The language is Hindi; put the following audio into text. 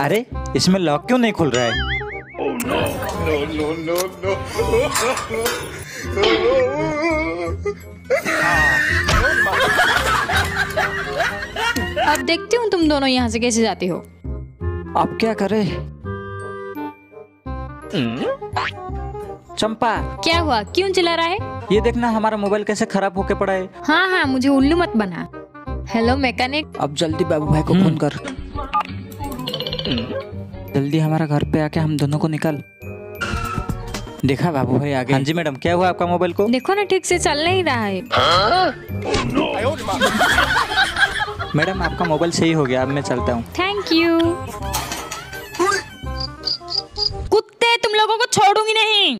अरे इसमें लॉक क्यों नहीं खुल रहा है? Oh no. No, no, no, no. अब देखती हूँ तुम दोनों यहाँ से कैसे जाते हो। अब क्या करे चंपा। क्या हुआ? क्यों चिल्ला रहा है? ये देखना हमारा मोबाइल कैसे खराब होके पड़ा है। हाँ हाँ मुझे उल्लू मत बना। हेलो मैकेनिक अब जल्दी बाबू भाई को फ़ोन कर। जल्दी हमारा घर पे आके हम दोनों को निकाल। देखा बाबू भाई आगे। हाँ जी मैडम क्या हुआ आपका मोबाइल को? देखो ना ठीक से चल नहीं रहा है। मैडम आपका मोबाइल सही हो गया अब मैं चलता हूँ। थैंक यू कुत्ते तुम लोगों को छोड़ूँगी नहीं।